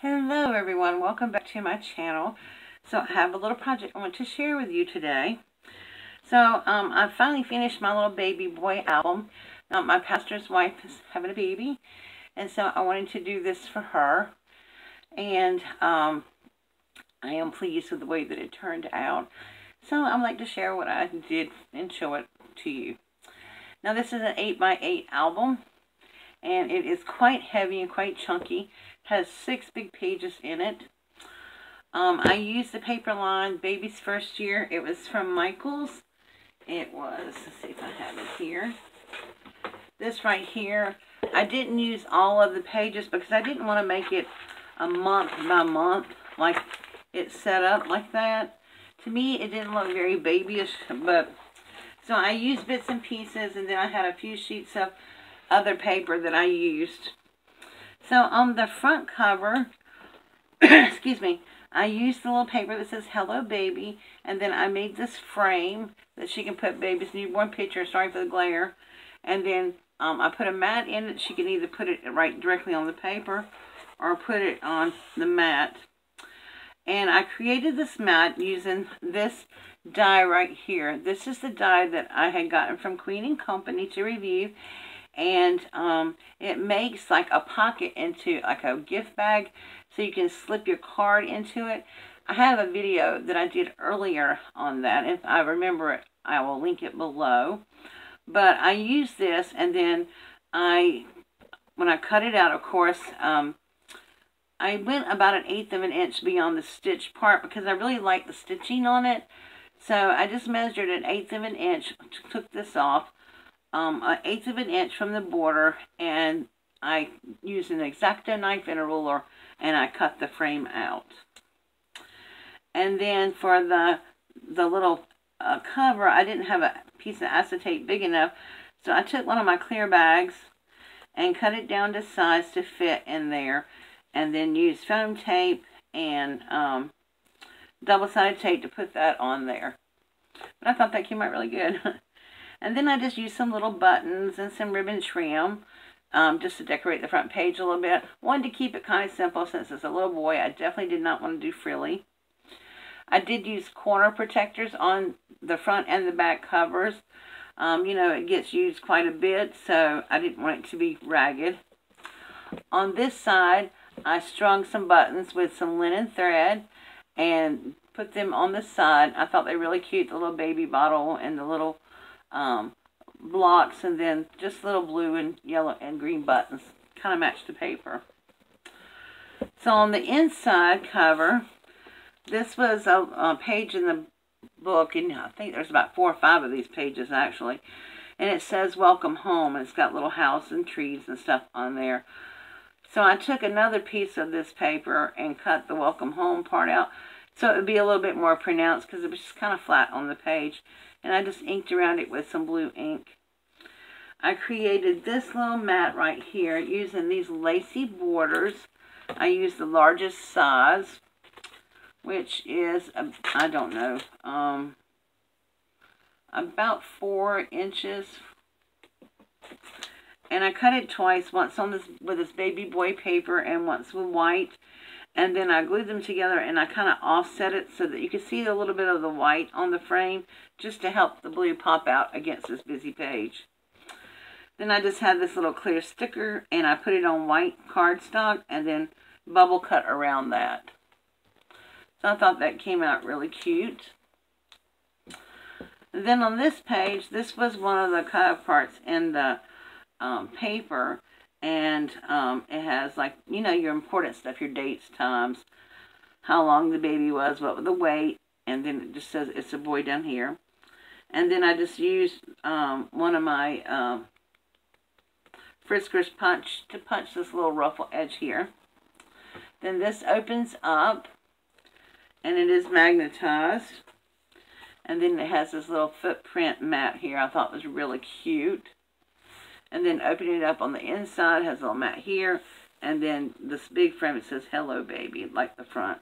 Hello everyone, welcome back to my channel. So I have a little project I want to share with you today. So um, I finally finished my little baby boy album. Now my pastor's wife is having a baby and so I wanted to do this for her. And um, I am pleased with the way that it turned out. So I'd like to share what I did and show it to you. Now this is an 8 by 8 album and it is quite heavy and quite chunky has six big pages in it. Um, I used the paper line Baby's First Year. It was from Michaels. It was, let's see if I have it here. This right here, I didn't use all of the pages because I didn't want to make it a month by month like it's set up like that. To me, it didn't look very babyish, but so I used bits and pieces and then I had a few sheets of other paper that I used so on the front cover, excuse me, I used the little paper that says Hello Baby, and then I made this frame that she can put baby's newborn picture, sorry for the glare, and then um, I put a mat in it. She can either put it right directly on the paper or put it on the mat. And I created this mat using this die right here. This is the die that I had gotten from Queen and Company to review and um, it makes like a pocket into like a gift bag so you can slip your card into it. I have a video that I did earlier on that. If I remember it, I will link it below. But I use this and then I, when I cut it out, of course, um, I went about an eighth of an inch beyond the stitch part because I really like the stitching on it. So I just measured an eighth of an inch, took this off, um, an eighth of an inch from the border and I used an X-Acto knife and a ruler and I cut the frame out. And then for the, the little uh, cover, I didn't have a piece of acetate big enough. So I took one of my clear bags and cut it down to size to fit in there. And then used foam tape and um, double-sided tape to put that on there. But I thought that came out really good. And then I just used some little buttons and some ribbon trim um, just to decorate the front page a little bit. Wanted to keep it kind of simple since it's a little boy. I definitely did not want to do frilly. I did use corner protectors on the front and the back covers. Um, you know, it gets used quite a bit, so I didn't want it to be ragged. On this side, I strung some buttons with some linen thread and put them on the side. I thought they were really cute, the little baby bottle and the little um, blocks and then just little blue and yellow and green buttons. Kind of match the paper. So on the inside cover, this was a, a page in the book, and I think there's about four or five of these pages actually. And it says welcome home, and it's got little house and trees and stuff on there. So I took another piece of this paper and cut the welcome home part out so it would be a little bit more pronounced because it was just kind of flat on the page and I just inked around it with some blue ink. I created this little mat right here using these lacy borders. I used the largest size, which is, uh, I don't know, um, about four inches. And I cut it twice, once on this with this baby boy paper and once with white and then I glued them together and I kind of offset it so that you can see a little bit of the white on the frame just to help the blue pop out against this busy page. Then I just had this little clear sticker and I put it on white cardstock and then bubble cut around that. So I thought that came out really cute. Then on this page, this was one of the cut parts in the um, paper and um, it has like you know your important stuff your dates times how long the baby was what was the weight and then it just says it's a boy down here. And then I just used um, one of my um, Fiskars punch to punch this little ruffle edge here. Then this opens up and it is magnetized. And then it has this little footprint mat here. I thought was really cute and then opening it up on the inside has a little mat here and then this big frame it says hello baby like the front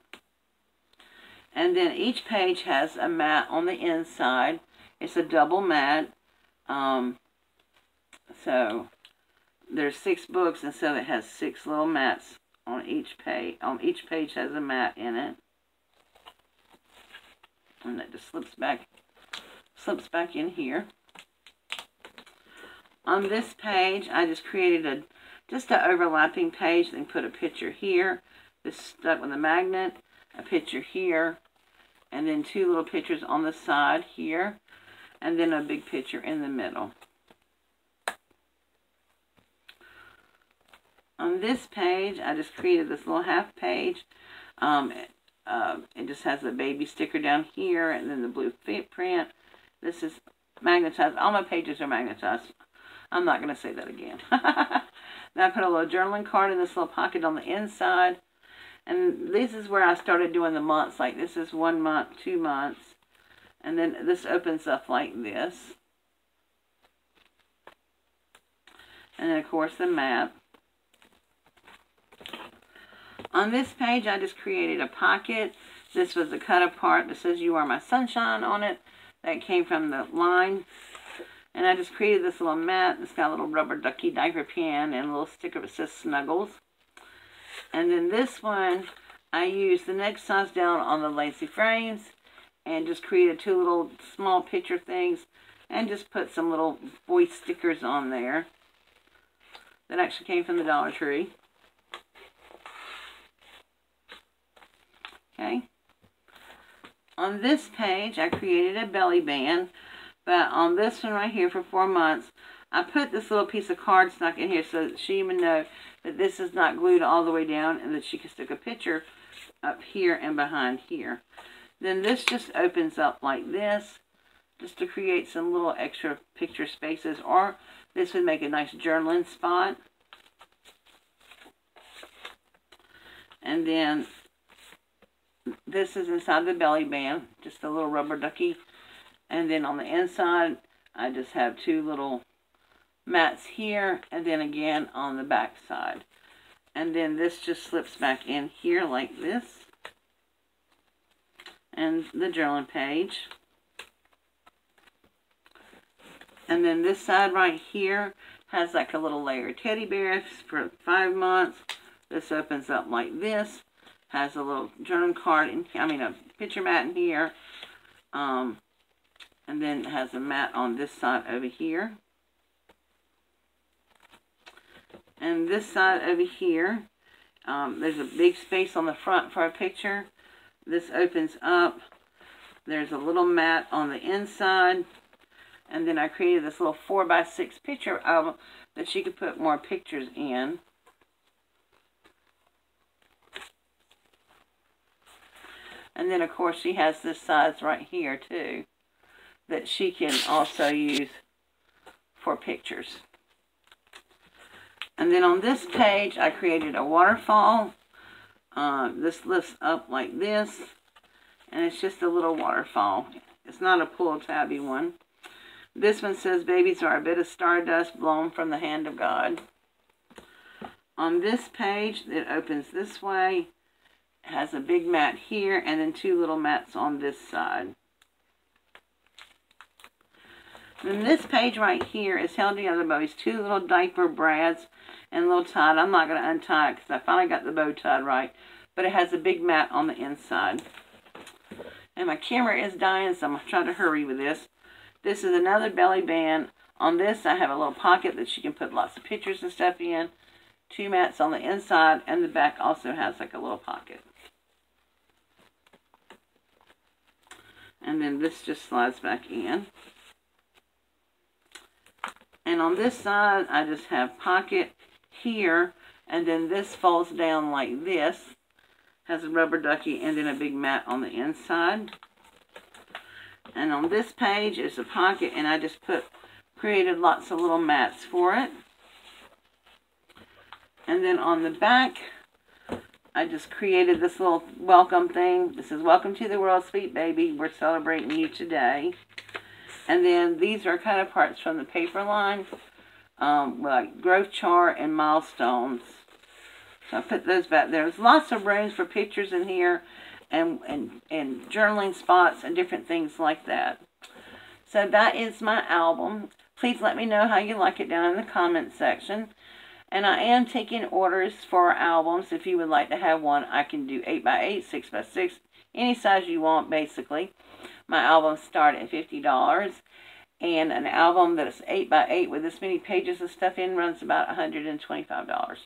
and then each page has a mat on the inside it's a double mat um, so there's six books and so it has six little mats on each page. On each page has a mat in it. And that just slips back, slips back in here. On this page, I just created a just an overlapping page, then put a picture here. This stuck with a magnet, a picture here, and then two little pictures on the side here, and then a big picture in the middle. On this page, I just created this little half page. Um, uh, it just has a baby sticker down here, and then the blue print. This is magnetized. All my pages are magnetized. I'm not going to say that again. then I put a little journaling card in this little pocket on the inside. And this is where I started doing the months. Like this is one month, two months. And then this opens up like this. And then of course the map. On this page I just created a pocket. This was a cut apart that says you are my sunshine on it. That came from the line and I just created this little mat. It's got a little rubber ducky diaper pan and a little sticker that says Snuggles. And then this one, I used the next size down on the lacy frames and just created two little small picture things and just put some little voice stickers on there that actually came from the Dollar Tree. Okay. On this page, I created a belly band but on this one right here for four months, I put this little piece of cardstock in here so that she would know that this is not glued all the way down and that she can stick a picture up here and behind here. Then this just opens up like this just to create some little extra picture spaces or this would make a nice journaling spot. And then this is inside the belly band, just a little rubber ducky and then on the inside, I just have two little mats here, and then again on the back side. And then this just slips back in here like this. And the journaling page. And then this side right here has like a little layer teddy bear for five months. This opens up like this. Has a little journal card, in, here. I mean a picture mat in here. Um, and then it has a mat on this side over here. And this side over here, um, there's a big space on the front for a picture. This opens up. There's a little mat on the inside. And then I created this little 4x6 picture album that she could put more pictures in. And then, of course, she has this size right here, too that she can also use for pictures. And then on this page, I created a waterfall. Uh, this lifts up like this, and it's just a little waterfall. It's not a pull tabby one. This one says, babies are a bit of stardust blown from the hand of God. On this page, it opens this way. It has a big mat here, and then two little mats on this side. And this page right here is held together by these two little diaper brads and a little tied. I'm not going to untie it because I finally got the bow tied right. But it has a big mat on the inside. And my camera is dying, so I'm trying to hurry with this. This is another belly band. On this, I have a little pocket that you can put lots of pictures and stuff in. Two mats on the inside, and the back also has like a little pocket. And then this just slides back in. And on this side, I just have pocket here, and then this folds down like this. Has a rubber ducky and then a big mat on the inside. And on this page is a pocket, and I just put, created lots of little mats for it. And then on the back, I just created this little welcome thing. This is welcome to the world, sweet baby. We're celebrating you today. And then these are kind of parts from the paper line, um, like growth chart and milestones. So I put those back there. There's lots of rooms for pictures in here and, and, and journaling spots and different things like that. So that is my album. Please let me know how you like it down in the comment section. And I am taking orders for albums. If you would like to have one, I can do 8x8, 6x6, any size you want, basically. My albums start at $50. And an album that is 8x8 with this many pages of stuff in runs about $125.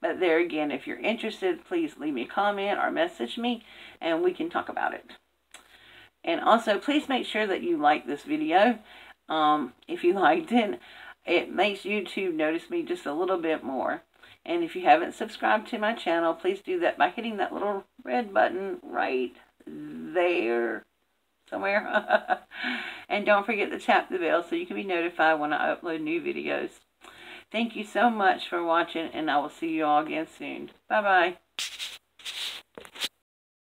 But there again, if you're interested, please leave me a comment or message me and we can talk about it. And also, please make sure that you like this video. Um, if you liked it, it makes YouTube notice me just a little bit more. And if you haven't subscribed to my channel, please do that by hitting that little red button right there somewhere. and don't forget to tap the bell so you can be notified when I upload new videos. Thank you so much for watching, and I will see you all again soon. Bye-bye.